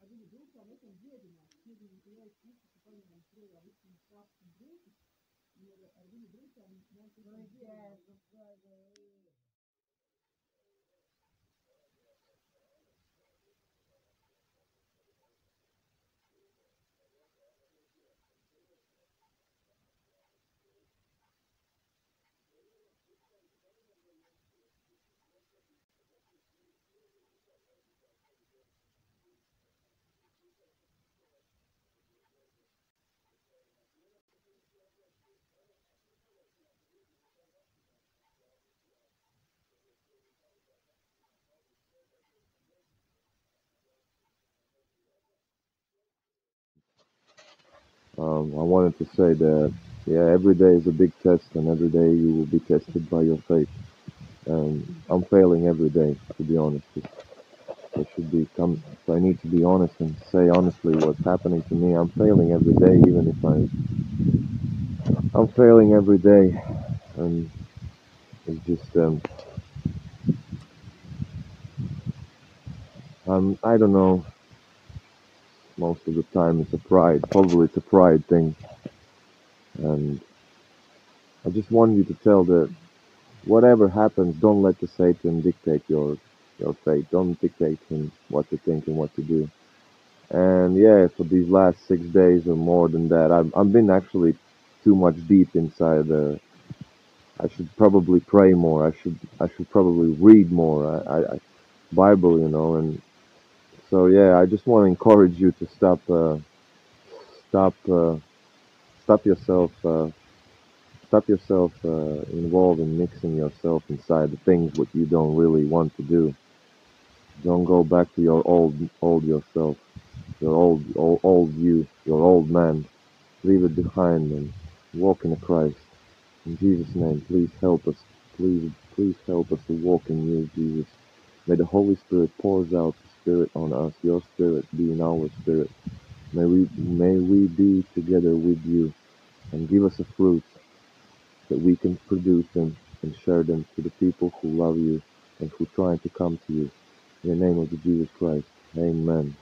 Один был человеком ведома, книги Николая Киевича попали на Андрея, а вы с ним в Арвин Брюке, и Арвин Брюке, он начал... Um, I wanted to say that, yeah, every day is a big test, and every day you will be tested by your faith. And I'm failing every day, to be honest. I should be come, if I need to be honest and say honestly what's happening to me, I'm failing every day, even if I, I'm failing every day, and it's just, um, I'm, I don't know. Most of the time, it's a pride. Probably it's a pride thing, and I just want you to tell that whatever happens, don't let the Satan dictate your your fate. Don't dictate him what to think and what to do. And yeah, for these last six days or more than that, I've I've been actually too much deep inside the. I should probably pray more. I should I should probably read more. I, I, I Bible, you know, and so yeah, I just want to encourage you to stop uh, stop uh, stop yourself. Uh, Stop yourself uh, involved in mixing yourself inside the things what you don't really want to do. Don't go back to your old old yourself, your old old, old you, your old man. Leave it behind and walk in Christ. In Jesus' name, please help us. Please, please help us to walk in you, Jesus. May the Holy Spirit pours out Spirit on us. Your Spirit be in our spirit. May we may we be together with you and give us a fruit that we can produce them and share them to the people who love you and who trying to come to you. In the name of Jesus Christ. Amen.